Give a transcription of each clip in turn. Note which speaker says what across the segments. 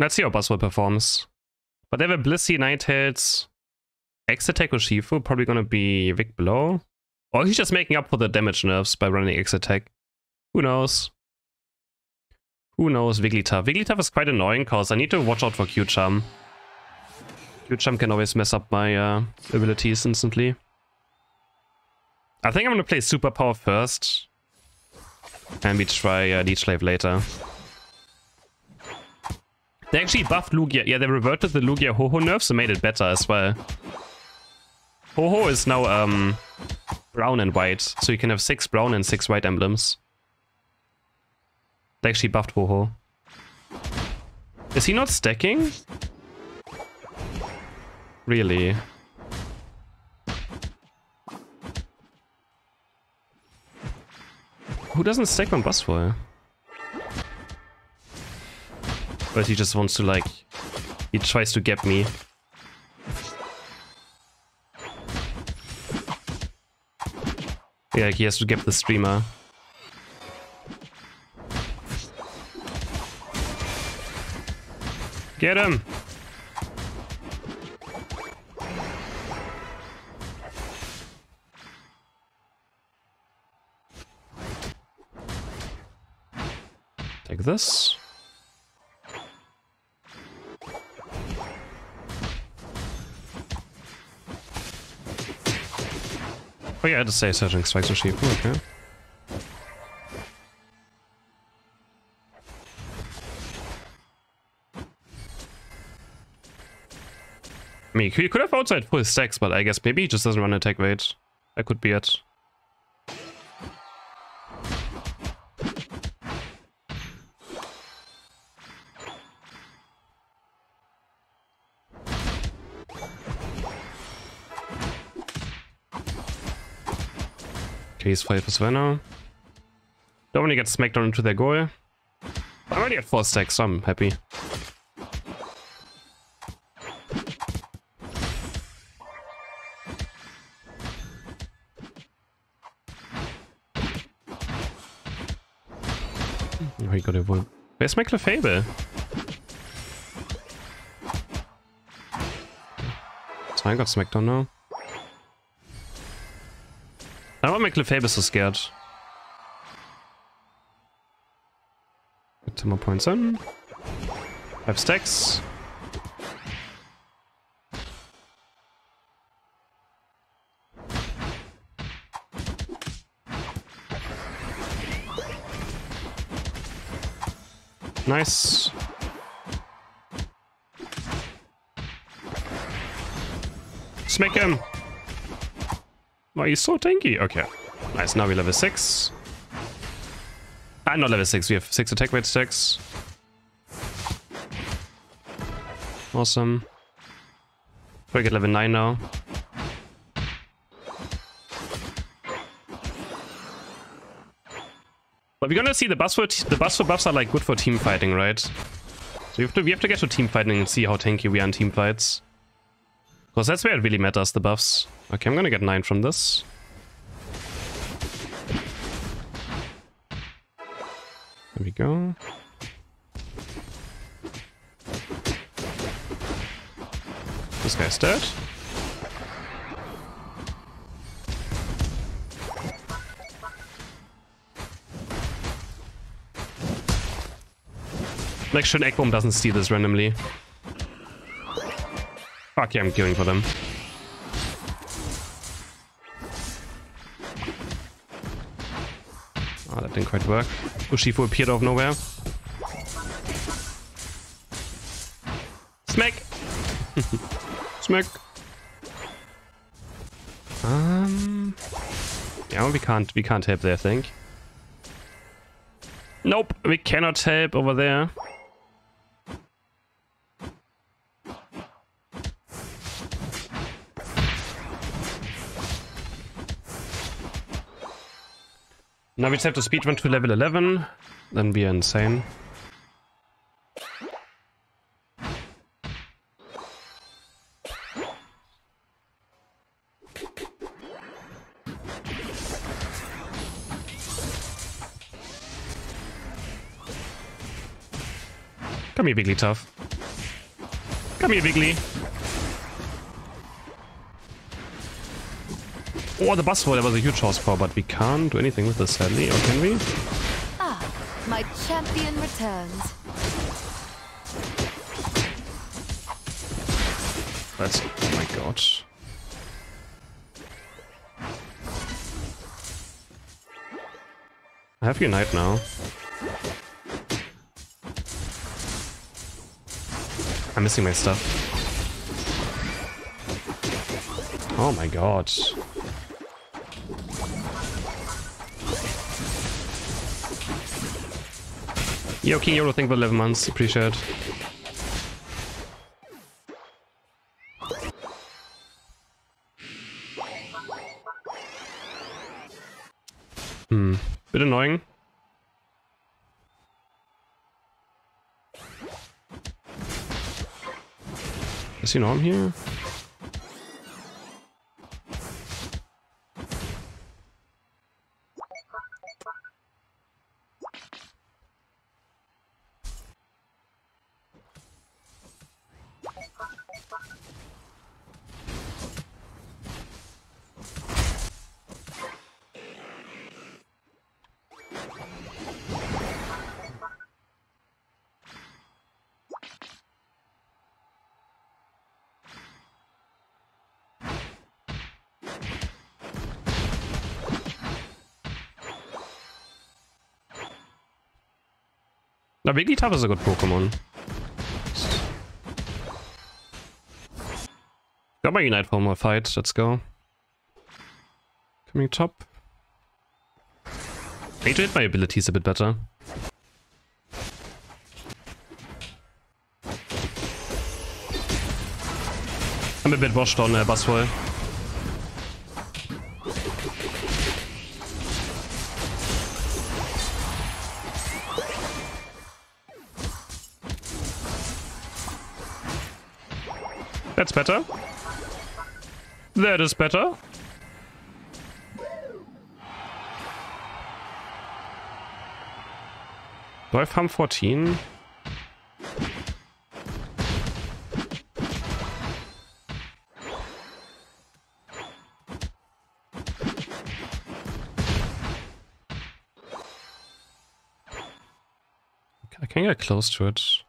Speaker 1: Let's see how Buzzwole performs. But they have a Blissey, Ninetales, X Attack Urshifu, probably gonna be Wicked Blow. Or he's just making up for the damage nerfs by running X Attack. Who knows? Who knows Wigglytuff? Wigglytuff is quite annoying because I need to watch out for Cute Charm. Q-Charm can always mess up my uh, abilities instantly. I think I'm gonna play Super Power first. And we try uh, Leech Life later. They actually buffed Lugia. Yeah, they reverted the Lugia Ho-Oh nerfs and made it better as well. Ho-Oh is now um, brown and white, so you can have six brown and six white emblems. They actually buffed Ho-Oh. Is he not stacking? Really? Who doesn't stack on Buzzwole? But he just wants to like... He tries to get me. Yeah, he has to get the streamer. Get him! Take this. Oh yeah, I had to say Surging Strikes Urshifu, okay. I mean, he could have outside full stacks, but I guess maybe he just doesn't run attack weight. That could be it. Case 5 is Venom. Don't want to get Smackdown into their goal. I'm already at 4 stacks, so I'm happy. Oh, he got a wood. Where's my Clefable? So I got Smackdown now. My Clefable so scared. Get some more points in. Five stacks. Nice. Smack him! Why he's so tanky? Okay. Nice, now we level 6. I'm ah, not level 6, we have 6 attack weight stacks. Awesome. We get level 9 now. But we're gonna see the buffs for the buffs for buffs are like good for team fighting, right? So we have to we have to get to team fighting and see how tanky we are in team fights. Because that's where it really matters, the buffs. Okay, I'm gonna get 9 from this. There we go. This guy's dead. Make sure an Egg bomb doesn't steal this randomly. Fuck yeah, I'm queuing for them. Oh, that didn't quite work. Urshifu appeared out of nowhere. Smack! Smack! Um... Yeah, we can't, we can't help there, I think. Nope, we cannot help over there. Now we just have to speedrun to level 11, then we are insane. Come here, Wigglytuff. Come here, Wiggly. Oh, the bus that was a huge horsepower, but we can't do anything with this, sadly. Or can we?
Speaker 2: Ah, my champion returns.
Speaker 1: That's... Oh my god. I have Unite now. I'm missing my stuff. Oh my god. Yo, King Yolo, thank you for 11 months. Appreciate it. Hmm. Bit annoying. Does he I'm here? Now, Wigglytuff is a good Pokemon. Got my Unite for more fight. Let's go. Coming top. I need to hit my abilities a bit better. I'm a bit washed on uh, Buzzwole. Better. That is better. Do I farm 14? I can get close to it.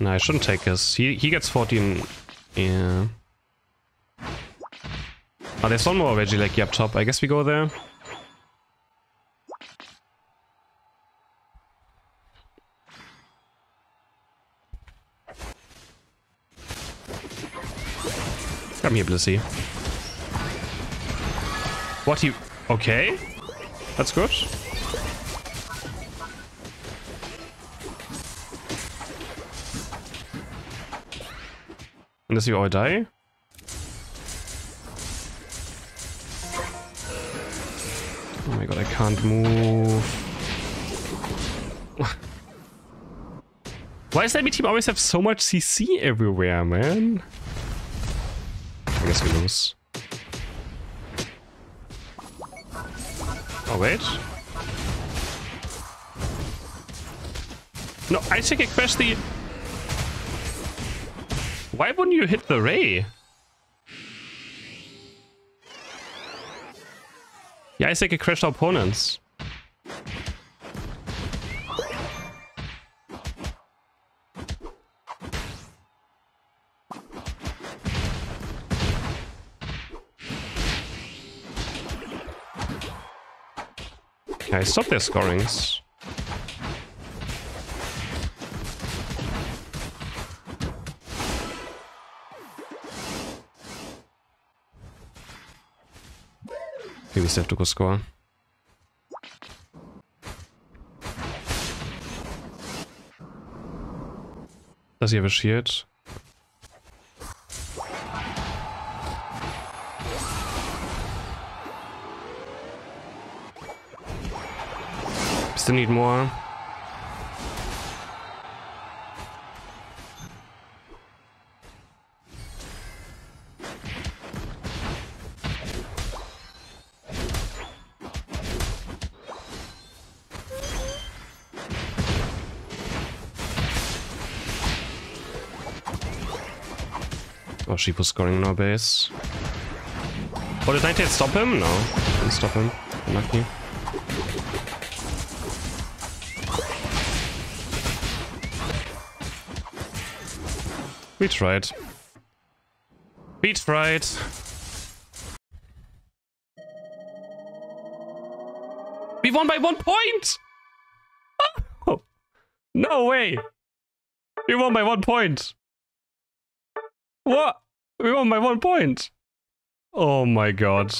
Speaker 1: No, er I shouldn't take this. He, he gets 14. Yeah. Oh, there's one more Regieleki up top. I guess we go there. Come here, Blissey. What you... Okay. That's good. Unless you all die. Oh my god, I can't move. Why does that team always have so much CC everywhere, man? I guess we lose. Oh, wait. No, I think I crashed the... Why wouldn't you hit the ray? Yeah, I think it crashed opponents. Okay, stop their scorings. Maybe still have to score. Have a shield? Still need more. Oh, she was scoring our base. Oh, did Ninetales stop him? No, didn't stop him. Lucky. We tried. We tried. We won by one point! Oh, no way! We won by one point! What? We won by one point! Oh my god.